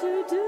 to do.